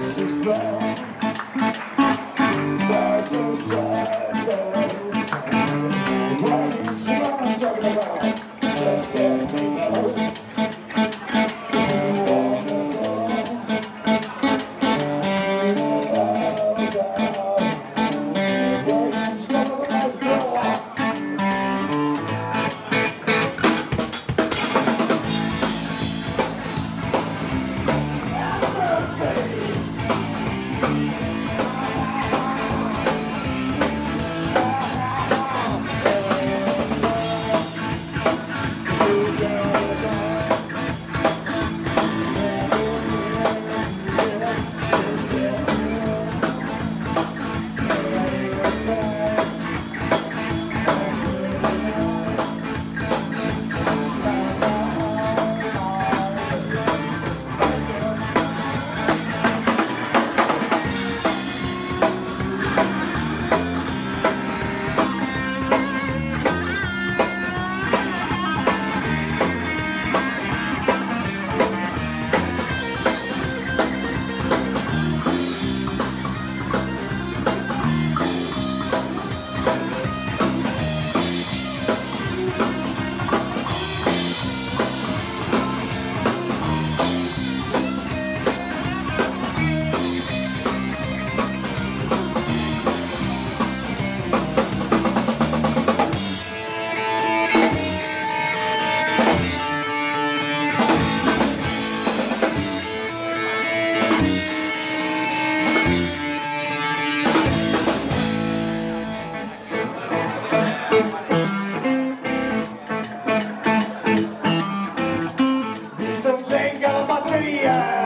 Sister, by Yeah.